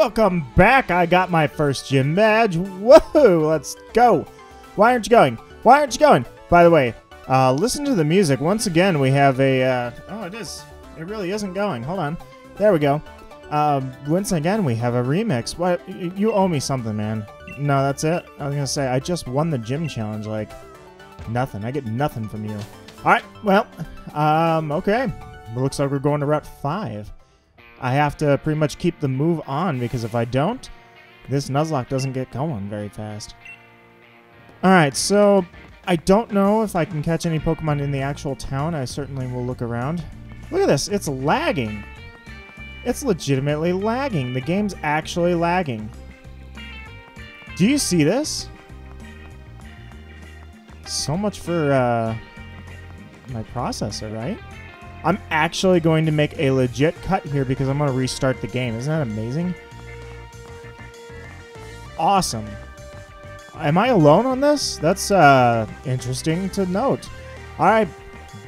Welcome back. I got my first gym badge. Whoa, let's go. Why aren't you going? Why aren't you going? By the way, uh, listen to the music. Once again, we have a. Uh, oh, it is. It really isn't going. Hold on. There we go. Um, once again, we have a remix. What? You owe me something, man. No, that's it. I was gonna say I just won the gym challenge. Like nothing. I get nothing from you. All right. Well, um, okay. Looks like we're going to Route Five. I have to pretty much keep the move on because if I don't, this Nuzlocke doesn't get going very fast. Alright, so I don't know if I can catch any Pokemon in the actual town. I certainly will look around. Look at this, it's lagging. It's legitimately lagging. The game's actually lagging. Do you see this? So much for uh, my processor, right? I'm actually going to make a legit cut here because I'm going to restart the game. Isn't that amazing? Awesome. Am I alone on this? That's uh, interesting to note. All right,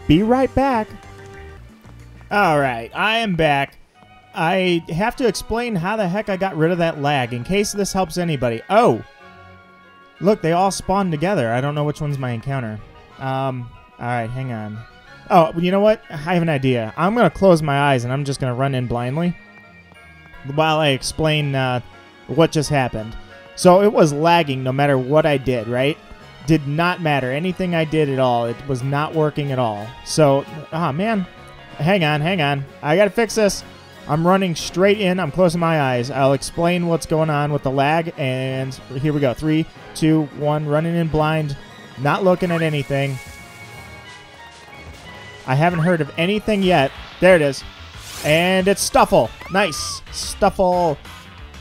be right back. All right, I am back. I have to explain how the heck I got rid of that lag in case this helps anybody. Oh, look, they all spawn together. I don't know which one's my encounter. Um, all right, hang on. Oh, you know what? I have an idea. I'm gonna close my eyes and I'm just gonna run in blindly while I explain uh, what just happened. So it was lagging no matter what I did, right? Did not matter. Anything I did at all, it was not working at all. So, ah, man. Hang on, hang on. I gotta fix this. I'm running straight in. I'm closing my eyes. I'll explain what's going on with the lag. And here we go. Three, two, one. Running in blind. Not looking at anything. I haven't heard of anything yet. There it is. And it's Stufful. Nice. Stufful.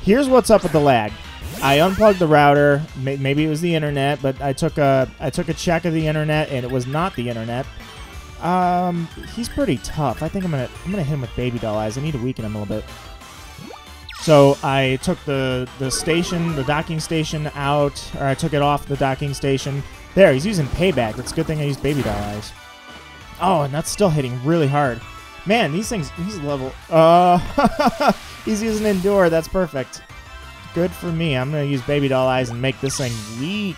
Here's what's up with the lag. I unplugged the router. Maybe it was the internet, but I took a I took a check of the internet, and it was not the internet. Um, he's pretty tough. I think I'm gonna I'm gonna hit him with baby doll eyes. I need to weaken him a little bit. So I took the the station, the docking station out, or I took it off the docking station. There, he's using payback. It's a good thing I used baby doll eyes. Oh, and that's still hitting really hard. Man, these things, he's level. Uh, he's using Endure. That's perfect. Good for me. I'm going to use Baby Doll Eyes and make this thing weak.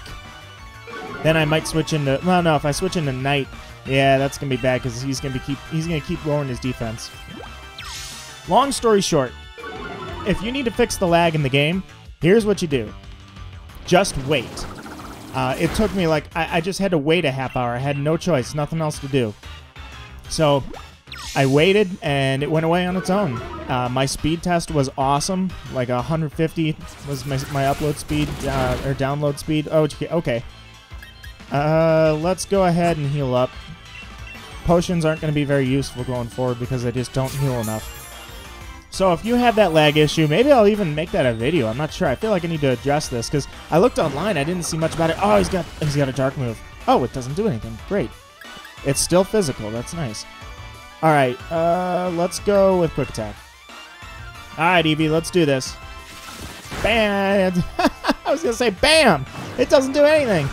Then I might switch into. well, no. If I switch into Knight, yeah, that's going to be bad because he's going to keep. He's going to keep lowering his defense. Long story short, if you need to fix the lag in the game, here's what you do. Just wait. Uh, it took me like I, I just had to wait a half hour. I had no choice, nothing else to do. So I waited, and it went away on its own. Uh, my speed test was awesome. Like 150 was my, my upload speed uh, or download speed. Oh, okay. Uh, let's go ahead and heal up. Potions aren't going to be very useful going forward because they just don't heal enough. So if you have that lag issue, maybe I'll even make that a video. I'm not sure. I feel like I need to address this because I looked online. I didn't see much about it. Oh, he's got he's got a dark move. Oh, it doesn't do anything. Great. It's still physical. That's nice. All right, uh, let's go with quick attack. All right, Eevee, let's do this. Bam! I was gonna say bam. It doesn't do anything.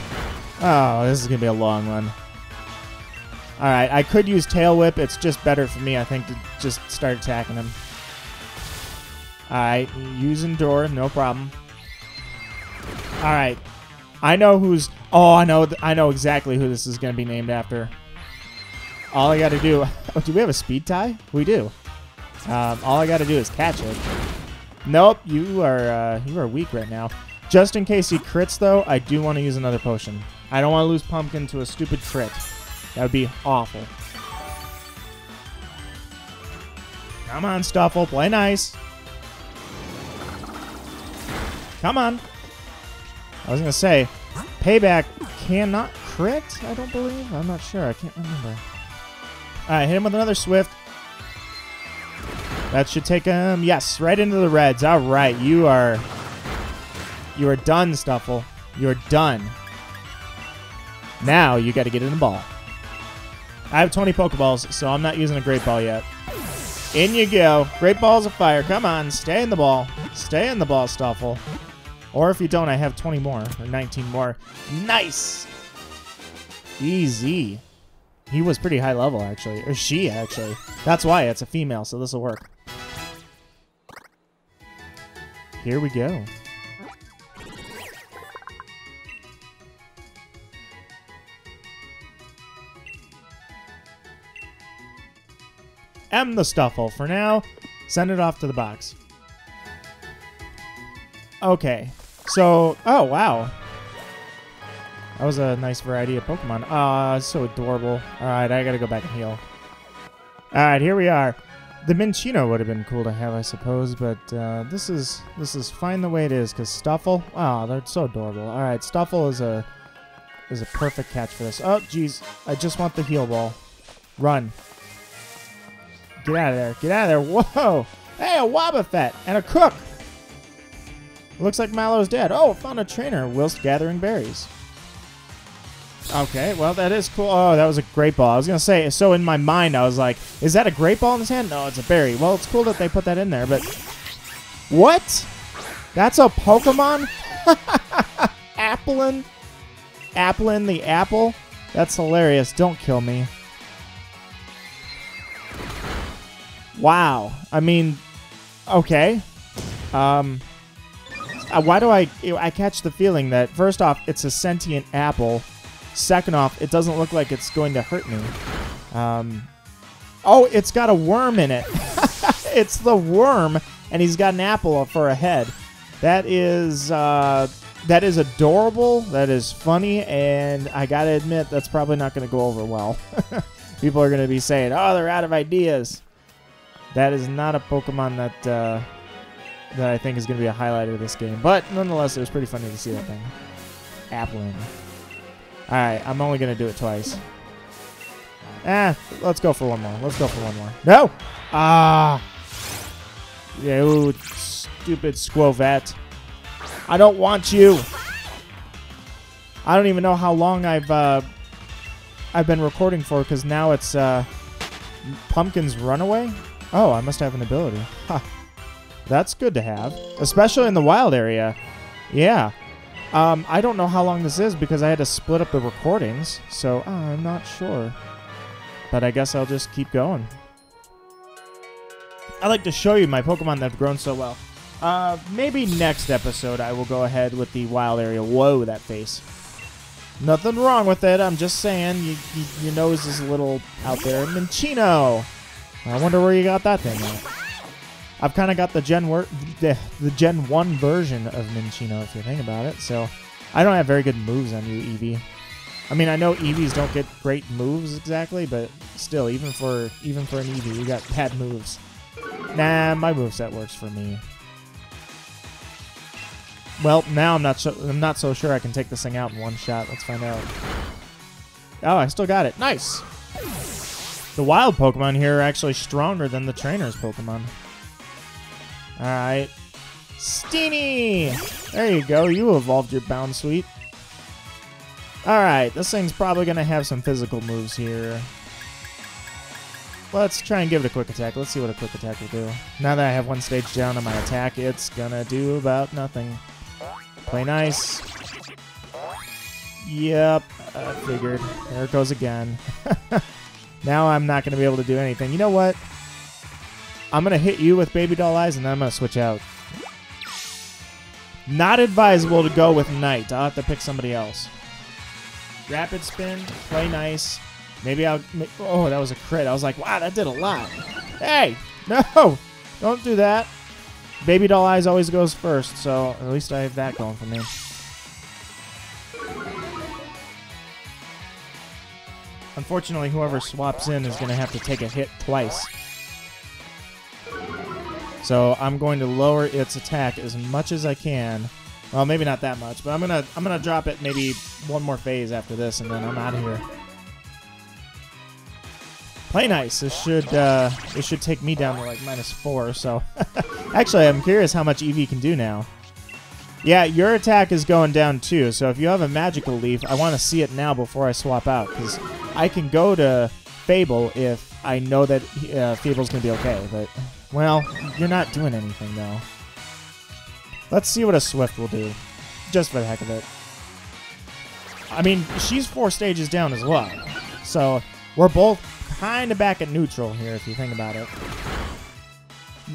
Oh, this is gonna be a long one. All right, I could use tail whip. It's just better for me, I think, to just start attacking him. All right, use endure, no problem. All right, I know who's. Oh, I know. I know exactly who this is gonna be named after. All I got to do. Oh, do we have a speed tie? We do. Um, all I got to do is catch it. Nope, you are uh, you are weak right now. Just in case he crits, though, I do want to use another potion. I don't want to lose Pumpkin to a stupid crit. That would be awful. Come on, Stufful, play nice. Come on. I was gonna say, payback cannot crit. I don't believe. I'm not sure. I can't remember. All right, hit him with another Swift. That should take him, yes, right into the Reds. All right, you are, you are done, Stufful. You are done. Now you got to get in the ball. I have 20 Pokeballs, so I'm not using a Great Ball yet. In you go. Great Balls of Fire. Come on, stay in the ball. Stay in the ball, Stufful. Or if you don't, I have 20 more, or 19 more. Nice! Easy. He was pretty high level, actually. Or she, actually. That's why. It's a female, so this will work. Here we go. M the Stufful. For now, send it off to the box. Okay. So, oh, wow. That was a nice variety of Pokemon. Ah, so adorable. All right, I gotta go back and heal. All right, here we are. The Minccino would have been cool to have, I suppose, but uh, this is this is fine the way it is. Cause Stufful, wow, they're so adorable. All right, Stufful is a is a perfect catch for this. Oh, jeez, I just want the heal ball. Run. Get out of there. Get out of there. Whoa. Hey, a Wobbuffet and a cook. Looks like Mallow's dead. Oh, found a trainer whilst gathering berries. Okay, well, that is cool. Oh, that was a great ball. I was going to say, so in my mind, I was like, is that a great ball in his hand? No, it's a berry. Well, it's cool that they put that in there, but... What? That's a Pokemon? Applin? Applin the apple? That's hilarious. Don't kill me. Wow. I mean, okay. Um, uh, why do I I catch the feeling that first off it's a sentient apple, second off it doesn't look like it's going to hurt me. Um, oh, it's got a worm in it. it's the worm, and he's got an apple for a head. That is uh, that is adorable. That is funny, and I gotta admit that's probably not going to go over well. People are going to be saying, "Oh, they're out of ideas." That is not a Pokemon that uh, that I think is going to be a highlight of this game. But nonetheless, it was pretty funny to see that thing. Applin. Alright, I'm only going to do it twice. Ah, let's go for one more. Let's go for one more. No! Ah! Yeah, ooh, stupid Skwovet. I don't want you! I don't even know how long I've uh, I've been recording for because now it's uh, Pumpkin's Runaway. Oh, I must have an ability. Huh. That's good to have, especially in the wild area. Yeah. Um, I don't know how long this is because I had to split up the recordings, so uh, I'm not sure. But I guess I'll just keep going. I like to show you my Pokemon that have grown so well. Uh, maybe next episode I will go ahead with the wild area. Whoa, that face. Nothing wrong with it. I'm just saying, you, you, your nose is a little out there. Minccino! I wonder where you got that thing at. I've kind of got the Gen wor- the, the Gen 1 version of Minccino, if you think about it. So I don't have very good moves on you, Eevee. I mean, I know Eevees don't get great moves exactly, but still, even for even for an Eevee, you got bad moves. Nah, my moveset works for me. Well, now I'm not so I'm not so sure I can take this thing out in one shot. Let's find out. Oh, I still got it. Nice. The wild Pokemon here are actually stronger than the trainer's Pokemon. Alright. Steenee! There you go. You evolved your Bounsweet. Alright, this thing's probably going to have some physical moves here. Let's try and give it a quick attack. Let's see what a quick attack will do. Now that I have one stage down on my attack, it's to do about nothing. Play nice. Yep, I figured. There it goes again. now I'm not to be able to do anything. You know what? I'm going to hit you with Baby Doll Eyes, and then I'm going to switch out. Not advisable to go with Knight. I'll have to pick somebody else. Rapid Spin, play nice. Maybe I'll... Oh, that was a crit. I was like, wow, that did a lot. Hey! No! Don't do that. Baby Doll Eyes always goes first, so at least I have that going for me. Unfortunately, whoever swaps in is going to have to take a hit twice. So I'm going to lower its attack as much as I can. Well, maybe not that much, but I'm gonna I'm gonna drop it maybe one more phase after this, and then I'm out of here. Play nice. This should uh, this should take me down to like minus four. So actually, I'm curious how much Eevee can do now. Yeah, your attack is going down too. So if you have a magical leaf, I want to see it now before I swap out because I can go to Fable if I know that uh, Fable's gonna be okay. But well, you're not doing anything, though. Let's see what a Swift will do. Just for the heck of it. I mean, she's four stages down as well. So, we're both kind of back at neutral here, if you think about it.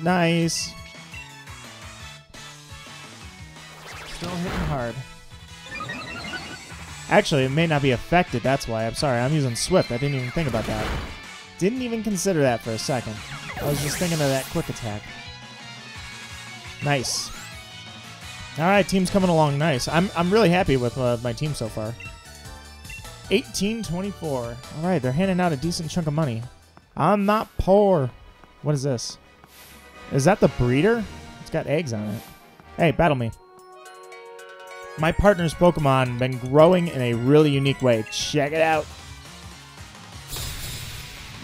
Nice. Still hitting hard. Actually, it may not be affected. That's why. I'm sorry. I'm using Swift. I didn't even think about that. Didn't even consider that for a second. I was just thinking of that quick attack. Nice. All right, team's coming along nice. I'm, I'm really happy with uh, my team so far. 1824. All right, they're handing out a decent chunk of money. I'm not poor. What is this? Is that the breeder? It's got eggs on it. Hey, battle me. My partner's Pokemon been growing in a really unique way. Check it out.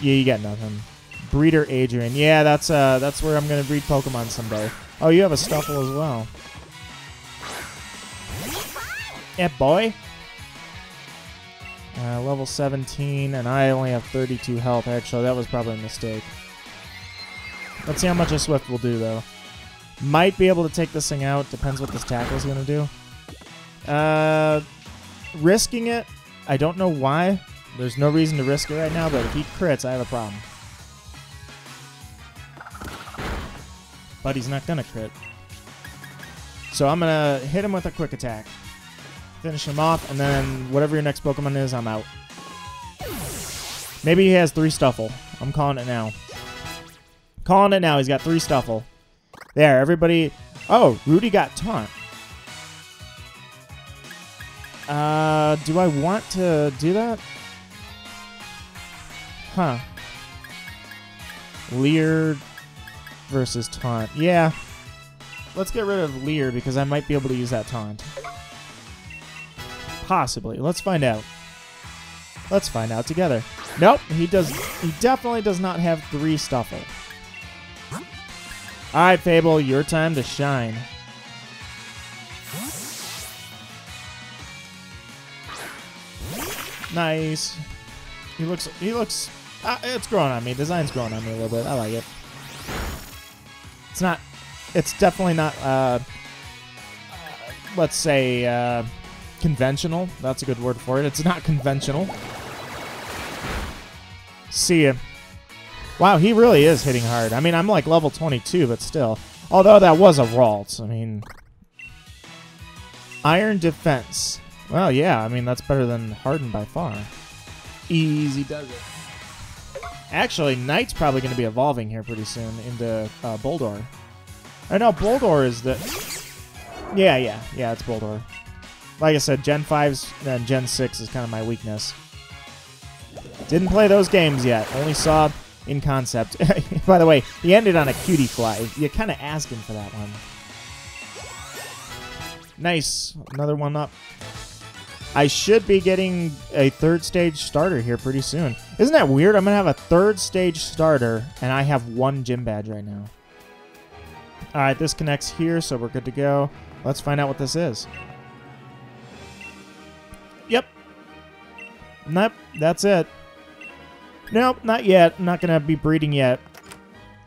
Yeah, you got nothing. Breeder Adrian. Yeah, that's uh that's where I'm gonna breed Pokemon someday. Oh, you have a Stufful as well. Yeah, boy. Uh, level 17, and I only have 32 health. Actually, that was probably a mistake. Let's see how much a Swift will do, though. Might be able to take this thing out. Depends what this tackle is going to do. Uh, risking it. I don't know why. There's no reason to risk it right now, but if he crits, I have a problem. But he's not to crit. So I'm to hit him with a quick attack. Finish him off, and then whatever your next Pokemon is, I'm out. Maybe he has three Stufful. I'm calling it now. Calling it now. He's got three Stufful. There, everybody. Oh, Rudy got taunt. Uh, do I want to do that? Huh. Leer versus taunt. Yeah. Let's get rid of Leer because I might be able to use that taunt. Possibly. Let's find out. Let's find out together. Nope, he does. He definitely does not have three Stufful. All right, Fable, your time to shine. Nice. He looks. He looks. Uh, it's growing on me. Design's growing on me a little bit. I like it. It's not. It's definitely not. Uh, let's say. Uh, conventional. That's a good word for it. It's not conventional. See ya. Wow, he really is hitting hard. I mean, I'm like level 22, but still. Although that was a Ralts. I mean... Iron Defense. Well, yeah, I mean, that's better than Harden by far. Easy does it. Actually, Knight's probably going to be evolving here pretty soon into uh, Boldore. I know Boldore is the... Yeah, yeah, yeah, it's Boldore like I said, Gen 5's and Gen 6 is kind of my weakness. Didn't play those games yet. Only saw in concept. By the way, he ended on a Cutiefly. You're kind of asking for that one. Nice. Another one up. I should be getting a third stage starter here pretty soon. Isn't that weird? I'm going to have a third stage starter, and I have one gym badge right now. All right, this connects here, so we're good to go. Let's find out what this is. Yep. Nope, that's it. Nope, not yet. Not going to be breeding yet.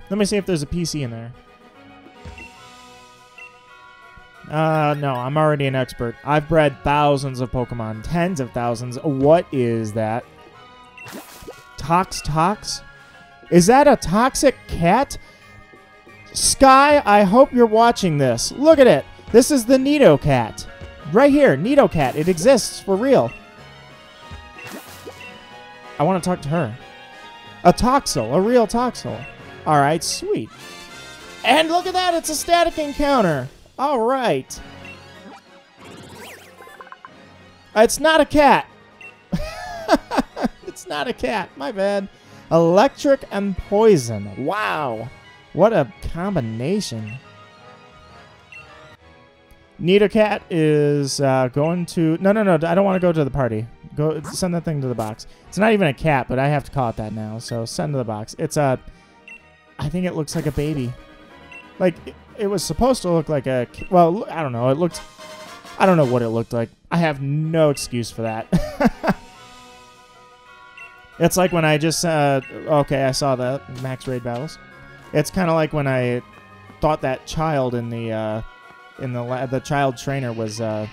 Let me see if there's a PC in there. Uh, no, I'm already an expert. I've bred thousands of Pokemon. Tens of thousands. What is that? Tox Tox? Is that a toxic cat? Sky, I hope you're watching this. Look at it. This is the Nidocat. Right here, Nidocat. It exists for real. I want to talk to her. A Toxel, a real Toxel. All right, sweet. And look at that, it's a static encounter. All right. It's not a cat. it's not a cat. My bad. Electric and poison. Wow. What a combination. Nidocat is uh, going to. No, no, no. I don't want to go to the party. Go send that thing to the box. It's not even a cat, but I have to call it that now. So send to the box. It's a. I think it looks like a baby. Like it, was supposed to look like a. Well, I don't know. It looked. I don't know what it looked like. I have no excuse for that. it's like when I just. Uh, okay, I saw the max raid battles. It's kind of like when I thought that child in the. Uh, in the the child trainer was uh,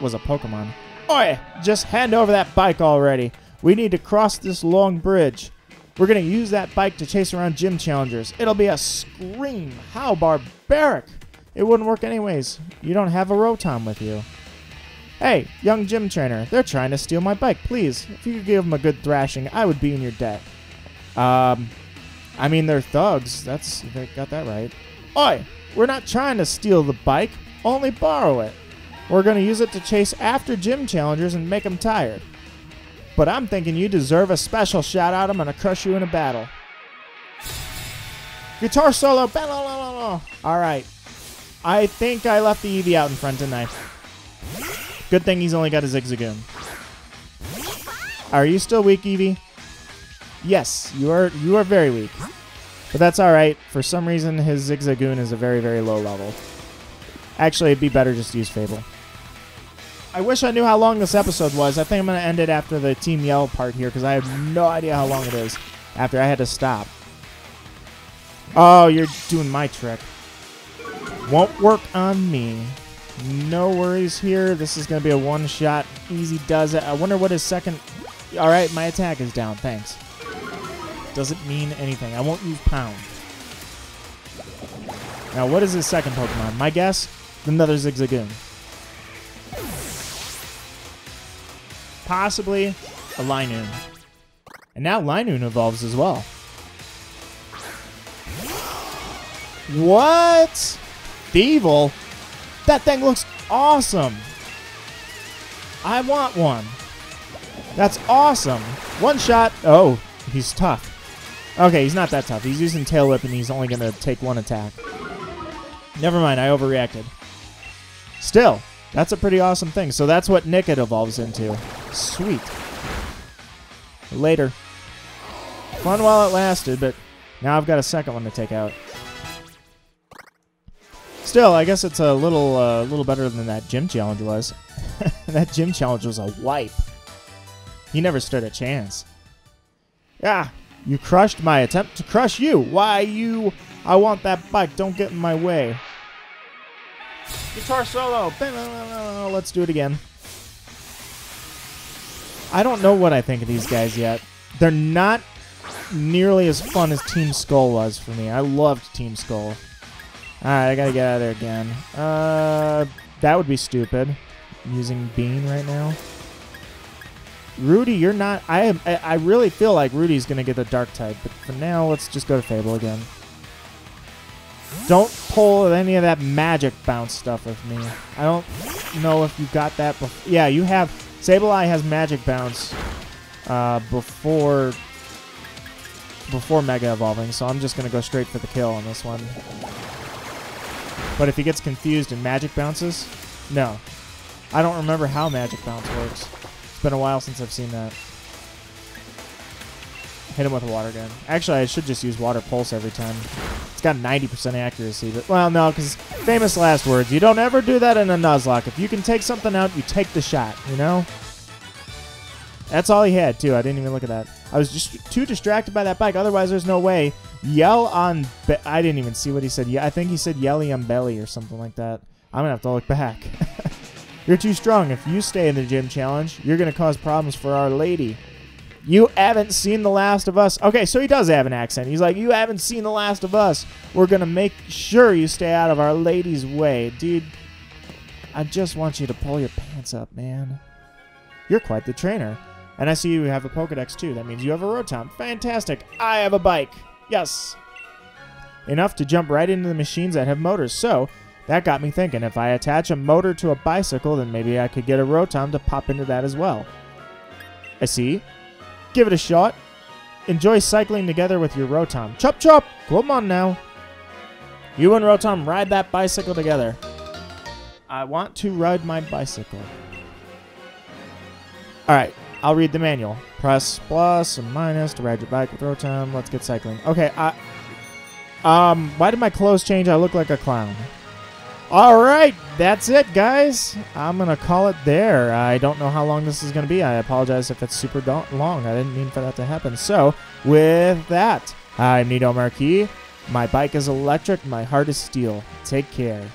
was a Pokemon. Oi! Just hand over that bike already. We need to cross this long bridge. We're gonna use that bike to chase around gym challengers. It'll be a scream. How barbaric! It wouldn't work anyways. You don't have a Rotom with you. Hey, young gym trainer, they're trying to steal my bike. Please, if you could give them a good thrashing, I would be in your debt. Um, I mean, they're thugs. That's they got that right. Oi, we're not trying to steal the bike, only borrow it. We're going to use it to chase after gym challengers and make them tired. But I'm thinking you deserve a special shout out. I'm going to crush you in a battle. Guitar solo. All right. I think I left the Eevee out in front, didn't Good thing he's only got a Zigzagoon. Are you still weak, Eevee? Yes, you are. You are very weak. But that's all right. For some reason, his Zigzagoon is a very, very low level. Actually, it'd be better just to use Fable. I wish I knew how long this episode was. I think I'm going to end it after the Team Yell part here because I have no idea how long it is after I had to stop. Oh, you're doing my trick. Won't work on me. No worries here. This is going to be a one-shot. Easy does it. I wonder what his second... All right, my attack is down. Thanks. Doesn't mean anything. I won't use Pound. Now, what is his second Pokemon? My guess? Another Zigzagoon. Possibly a Linoone. And now Linoone evolves as well. What? Thievul? That thing looks awesome. I want one. That's awesome. One shot. Oh, he's tough. Okay, he's not that tough. He's using Tail Whip and he's only going to take one attack. Never mind, I overreacted. Still, that's a pretty awesome thing. So that's what Nickit evolves into. Sweet. Later. Fun while it lasted, but now I've got a second one to take out. Still, I guess it's a little, uh, little better than that gym challenge was. that gym challenge was a wipe. He never stood a chance. Yeah, you crushed my attempt to crush you. Why you? I want that bike. Don't get in my way. Guitar solo. Let's do it again. I don't know what I think of these guys yet. They're not nearly as fun as Team Skull was for me. I loved Team Skull. Alright, I gotta get out of there again. Uh, that would be stupid. I'm using Bean right now. Rudy, you're not. I. I really feel like Rudy's gonna get the Dark type, but for now, let's just go to Fable again. Don't pull any of that magic bounce stuff with me. I don't know if you got that before. Yeah, you have. Sableye has magic bounce uh, before before Mega Evolving, so I'm just gonna go straight for the kill on this one. But if he gets confused and magic bounces, no. I don't remember how magic bounce works. It's been a while since I've seen that. Hit him with a water gun. Actually, I should just use water pulse every time. It's got 90% accuracy, but well, no, because famous last words. You don't ever do that in a Nuzlocke. If you can take something out, you take the shot. You know. That's all he had too. I didn't even look at that. I was just too distracted by that bike. Otherwise, there's no way. Yell on. I didn't even see what he said. Yeah, I think he said yelly on belly or something like that. I'm gonna have to look back. you're too strong. If you stay in the gym challenge, you're gonna cause problems for Our Lady. You haven't seen The Last of Us. Okay, so he does have an accent. He's like, You haven't seen The Last of Us. We're going to make sure you stay out of Our Lady's way. Dude, I just want you to pull your pants up, man. You're quite the trainer. And I see you have a Pokedex too. That means you have a Rotom. Fantastic. I have a bike. Yes. Enough to jump right into the machines that have motors. So, that got me thinking. If I attach a motor to a bicycle, then maybe I could get a Rotom to pop into that as well. I see. Give it a shot. Enjoy cycling together with your Rotom. Chop chop! Come on now. You and Rotom ride that bicycle together. I want to ride my bicycle. Alright, I'll read the manual. Press plus and minus to ride your bike with Rotom. Let's get cycling. Okay, I... Um, why did my clothes change? I look like a clown. All right, that's it, guys. I'm going to call it there. I don't know how long this is going to be. I apologize if it's super long. I didn't mean for that to happen. So, with that, I'm Nido Marquis. My bike is electric. My heart is steel. Take care.